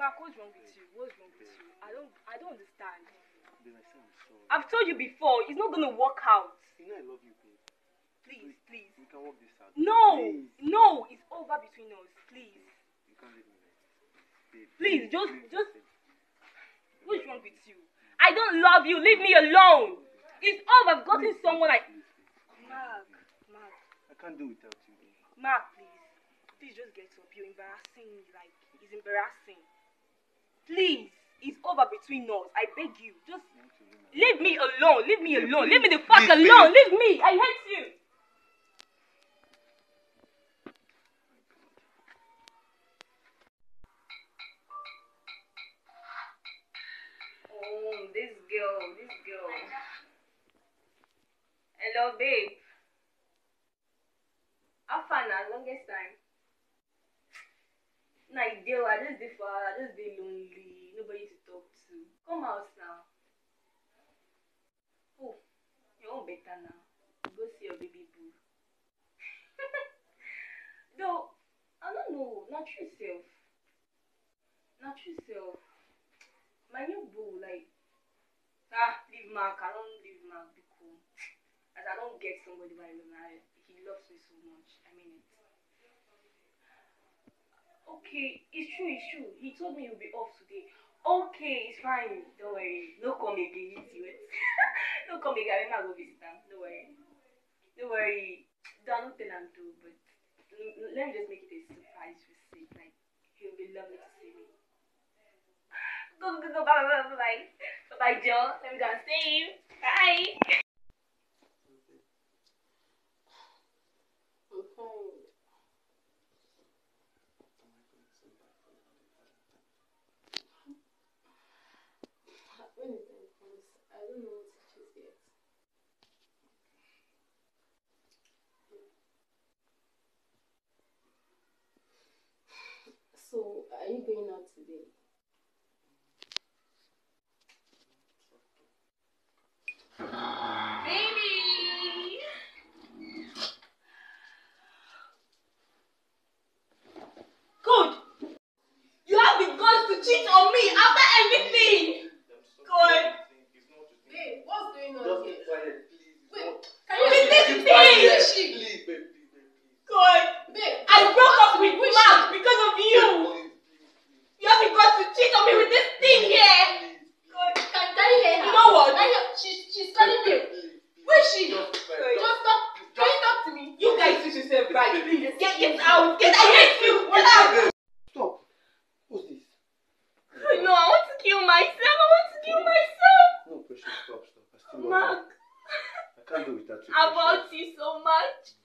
Mark, what's wrong with you? What's wrong with you? I don't I don't understand. Babe, I say I'm sorry. I've told you before, it's not gonna work out. You know I love you, babe. Please, please. We can work this out. No, Please. no, it's over between us. Please. You can't leave me. Babe, Please, just please, just listen. what's wrong with you? I don't love you. Leave me alone. It's over. I've gotten someone like. Mark. Mark. I can't do without you, babe. Mark, please. Please just get up. You're embarrassing me. Like, it's embarrassing. Please. It's over between us. I beg you. Just I want to leave me alone. Leave me alone. Leave me the fuck Please, alone. babe. Leave me. I hate you. Oh, this girl. This girl. Hello, babe. How far now? Longest time. Nah, you deal. I just dey far. I just dey lonely. Nobody to talk to. Come out now. Oh, your own better now. Go see your baby boo. Though, I don't know. Not true self. Not true self. My new boo, like, ah, leave Mark. I don't leave Mark. Cool. As I don't get somebody by the night. He loves me so much. I mean it. Okay, it's true, it's true. He told me you'll be off today. Okay, it's fine. Don't worry. No come again, you. no come again. I'm not go visit them. Don't worry. Don't worry. Don't tell him to, but let me just make it a surprise for visit. Like, he'll be lovely to see me. Go, go, go, bye, bye, bye. Bye, bye, Joe. Let me go and see you. Bye. When the time comes, I don't know what to choose yet. So, are you going out today? Baby! Good! You have the guts to cheat on me after everything! Good. Babe, what's going on Just here? be quiet, please. Wait, Don't- can you With this Keep thing! quiet, She- Please, babe, please, babe, please. Good! Babe, I broke up with Which- Mark because of you! Please, please, please. You have the guts to cheat on me with this thing here! Please, Good! Can, can you hear her? You know what? Can you, she's, she's calling please, you. please, please. Where is she? Just be quiet. Good. Just stop. Can you talk to me? You guys teach yourself right, please. Get, get out! Get I hate you! Get out! Stop. What's this? No, I want to kill myself! I want to kill myself! No, precious, stop, stop. I still love Mark, you. I can't do without you. I want you so much.